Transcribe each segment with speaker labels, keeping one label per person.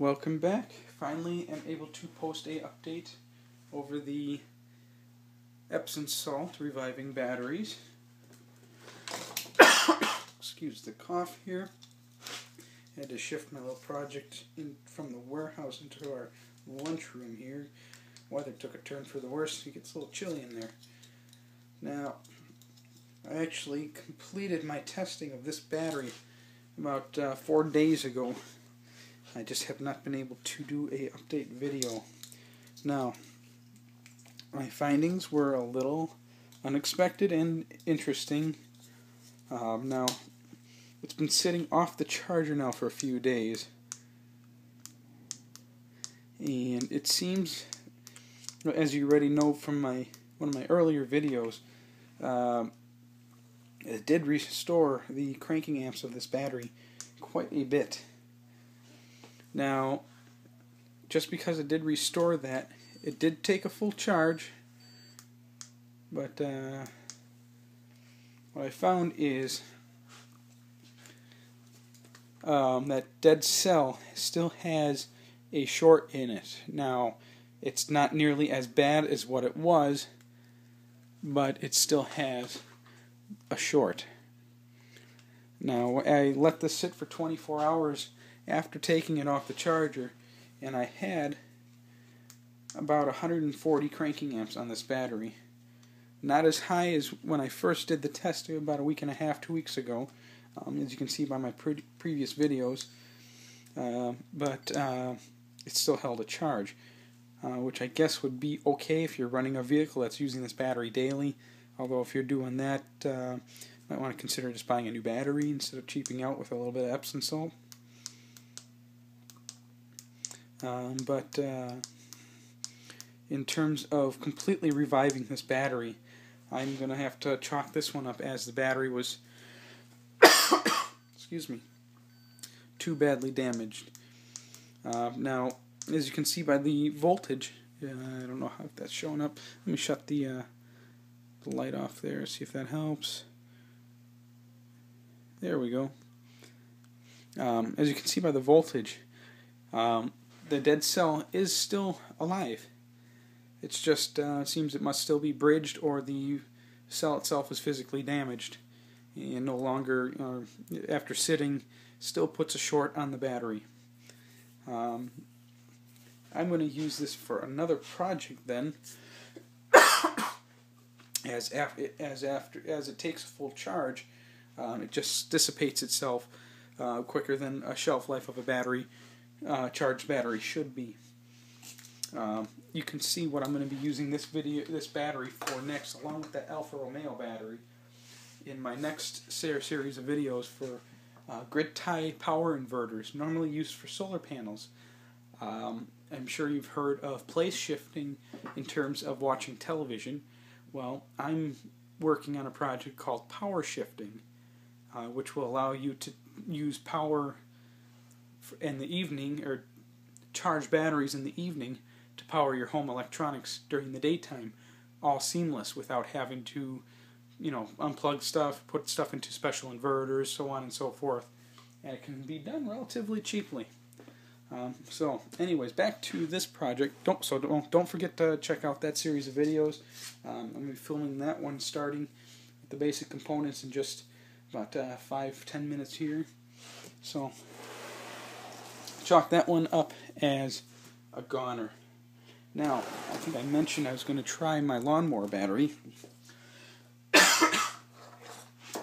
Speaker 1: Welcome back. Finally, I'm able to post a update over the Epsom salt reviving batteries. Excuse the cough here. I had to shift my little project in from the warehouse into our lunchroom here. Weather took a turn for the worse. It gets a little chilly in there. Now, I actually completed my testing of this battery about uh, four days ago. I just have not been able to do a update video. Now, my findings were a little unexpected and interesting. Um, now, it's been sitting off the charger now for a few days. And it seems, as you already know from my one of my earlier videos, um, it did restore the cranking amps of this battery quite a bit. Now, just because it did restore that, it did take a full charge, but uh, what I found is um, that dead cell still has a short in it. Now, it's not nearly as bad as what it was, but it still has a short. Now, I let this sit for 24 hours after taking it off the charger, and I had about 140 cranking amps on this battery. Not as high as when I first did the test about a week and a half, two weeks ago, um, as you can see by my pre previous videos, uh, but uh, it still held a charge, uh, which I guess would be okay if you're running a vehicle that's using this battery daily. Although if you're doing that, uh, might want to consider just buying a new battery instead of cheaping out with a little bit of Epsom salt. Um, but uh, in terms of completely reviving this battery, I'm going to have to chalk this one up as the battery was, excuse me, too badly damaged. Uh, now, as you can see by the voltage, uh, I don't know how that's showing up. Let me shut the, uh, the light off there, see if that helps. There we go. Um, as you can see by the voltage, um, the dead cell is still alive. It's just uh, seems it must still be bridged, or the cell itself is physically damaged, and no longer, uh, after sitting, still puts a short on the battery. Um, I'm going to use this for another project then. as after as after as it takes a full charge, um, it just dissipates itself uh, quicker than a shelf life of a battery uh, charged battery should be. Um, you can see what I'm going to be using this video, this battery for next, along with the Alfa Romeo battery, in my next series of videos for uh, grid tie power inverters, normally used for solar panels. Um, I'm sure you've heard of place shifting in terms of watching television. Well, I'm working on a project called power shifting, uh, which will allow you to use power in the evening or charge batteries in the evening to power your home electronics during the daytime, all seamless without having to, you know, unplug stuff, put stuff into special inverters, so on and so forth. And it can be done relatively cheaply. Um, so, anyways, back to this project. Don't so don't don't forget to check out that series of videos. Um, I'm gonna be filming that one starting with the basic components in just about uh, five ten minutes here. So chalk that one up as a goner. Now, I think I mentioned I was going to try my lawnmower battery.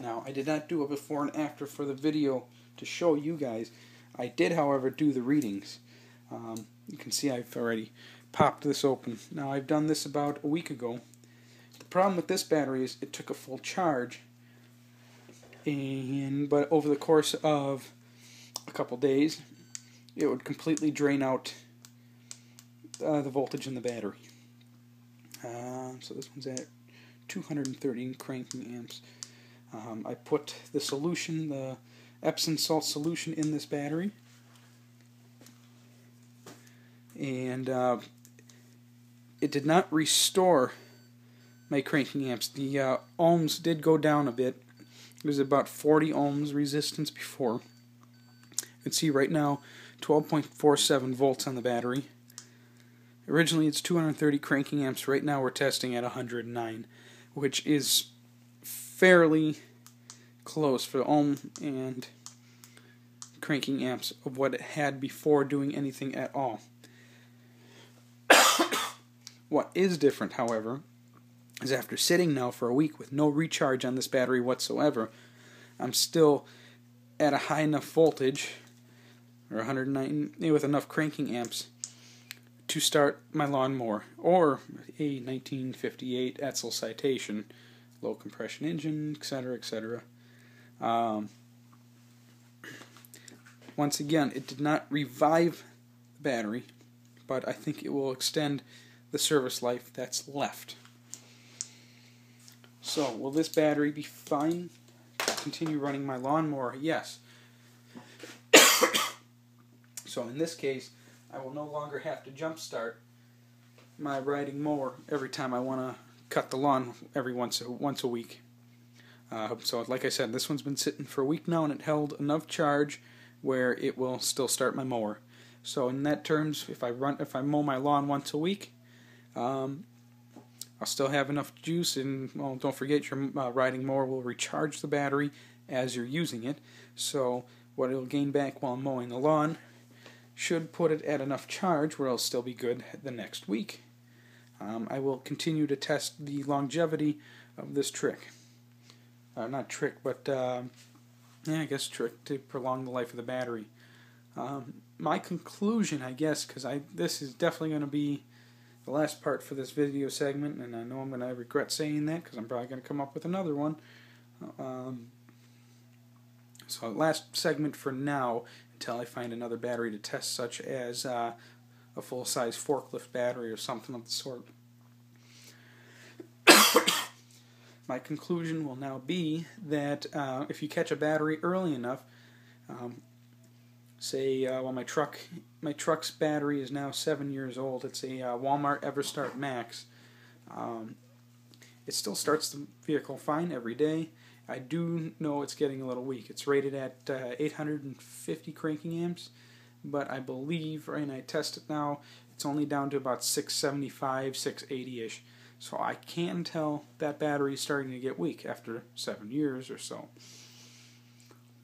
Speaker 1: now, I did not do a before and after for the video to show you guys. I did, however, do the readings. Um, you can see I've already popped this open. Now, I've done this about a week ago. The problem with this battery is it took a full charge, and but over the course of a couple days, it would completely drain out uh, the voltage in the battery. Uh, so this one's at 230 cranking amps. Um, I put the solution, the Epsom salt solution, in this battery, and uh, it did not restore my cranking amps. The uh, ohms did go down a bit. It was about 40 ohms resistance before. You can see right now 12.47 volts on the battery. Originally it's 230 cranking amps. Right now we're testing at 109, which is fairly close for ohm and cranking amps of what it had before doing anything at all. what is different, however, is after sitting now for a week with no recharge on this battery whatsoever, I'm still at a high enough voltage, or 109 with enough cranking amps, to start my lawnmower, or a 1958 Edsel Citation, low compression engine, etc., etc. Um, once again, it did not revive the battery, but I think it will extend the service life that's left. So, will this battery be fine to continue running my lawnmower? Yes. So, in this case, I will no longer have to jump start my riding mower every time I want to cut the lawn every once a, once a week. Uh, so, like I said, this one's been sitting for a week now, and it held enough charge where it will still start my mower. So, in that terms, if I run, if I mow my lawn once a week, um, I'll still have enough juice, and well, don't forget your uh, riding mower will recharge the battery as you're using it. So what it'll gain back while mowing the lawn should put it at enough charge where it'll still be good the next week. Um, I will continue to test the longevity of this trick. Uh, not trick, but uh, yeah, I guess trick to prolong the life of the battery. Um, my conclusion, I guess, because I this is definitely going to be the last part for this video segment, and I know I'm going to regret saying that because I'm probably going to come up with another one. Um, so last segment for now until I find another battery to test, such as uh, a full-size forklift battery or something of the sort. My conclusion will now be that uh, if you catch a battery early enough, um, say uh, well my truck my truck's battery is now seven years old it's a uh, walmart EverStart Maxx um, it still starts the vehicle fine every day. I do know it's getting a little weak. It's rated at uh, 850 cranking amps but i believe and i test it now it's only down to about 675 680ish so i can tell that battery is starting to get weak after seven years or so.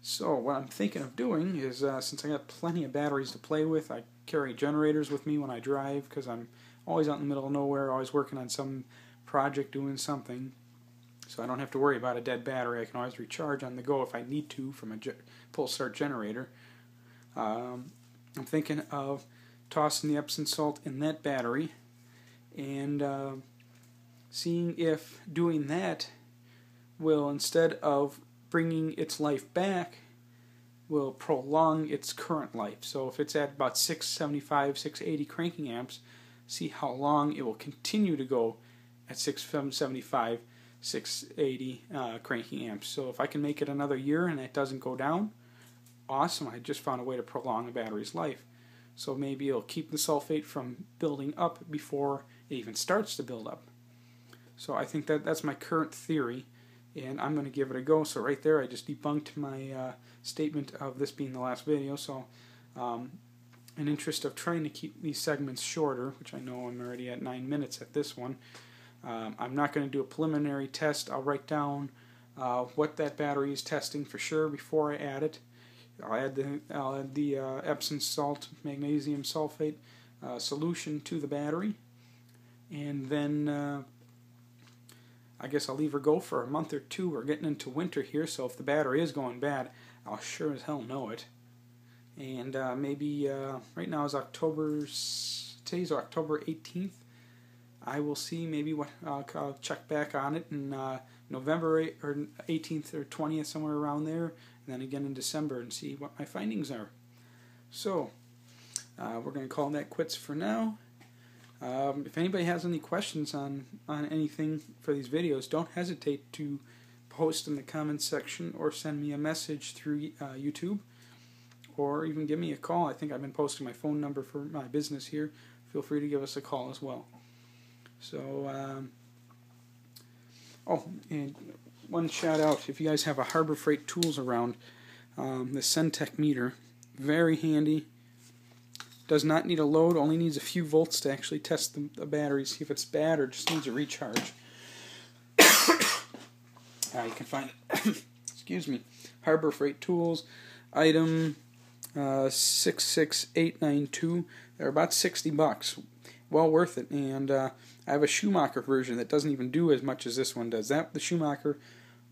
Speaker 1: So what I'm thinking of doing is, uh, since I got plenty of batteries to play with, I carry generators with me when I drive because I'm always out in the middle of nowhere, always working on some project, doing something. So I don't have to worry about a dead battery. I can always recharge on the go if I need to from a pull start generator. Um, I'm thinking of tossing the Epsom salt in that battery and uh, seeing if doing that will, instead of bringing its life back will prolong its current life. So if it's at about 675, 680 cranking amps, see how long it will continue to go at 675, 680 uh, cranking amps. So if I can make it another year and it doesn't go down, awesome. I just found a way to prolong a battery's life. So maybe it'll keep the sulfate from building up before it even starts to build up. So I think that that's my current theory and I'm going to give it a go. So right there, I just debunked my uh, statement of this being the last video. So um, in interest of trying to keep these segments shorter, which I know I'm already at 9 minutes at this one, um, I'm not going to do a preliminary test. I'll write down uh, what that battery is testing for sure before I add it. I'll add the, I'll add the uh, Epsom salt, magnesium sulfate uh, solution to the battery. And then uh, I guess I'll leave her go for a month or two. We're getting into winter here, so if the battery is going bad, I'll sure as hell know it. And uh, maybe uh, right now is October. Today's October 18th. I will see maybe what uh, I'll check back on it in uh, November 8, or 18th or 20th, somewhere around there, and then again in December and see what my findings are. So uh, we're going to call that quits for now. Um, if anybody has any questions on, on anything for these videos, don't hesitate to post in the comments section or send me a message through uh, YouTube or even give me a call. I think I've been posting my phone number for my business here. Feel free to give us a call as well. So, um, oh, and one shout out if you guys have a Harbor Freight Tools around, um, the Cen-Tech meter, very handy. Does not need a load, only needs a few volts to actually test the, the battery, see if it's bad or just needs a recharge. uh, you can find it, excuse me, Harbor Freight Tools, item uh, 66892. They're about 60 bucks. Well worth it. And uh, I have a Schumacher version that doesn't even do as much as this one does. That The Schumacher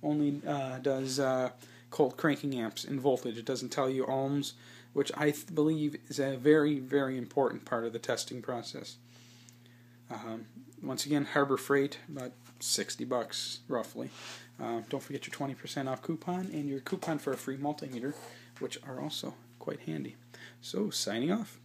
Speaker 1: only uh, does uh, cold cranking amps in voltage. It doesn't tell you ohms, which I believe is a very, very important part of the testing process. Um, once again, Harbor Freight, about 60 bucks roughly. Uh, don't forget your 20% off coupon and your coupon for a free multimeter, which are also quite handy. So, signing off.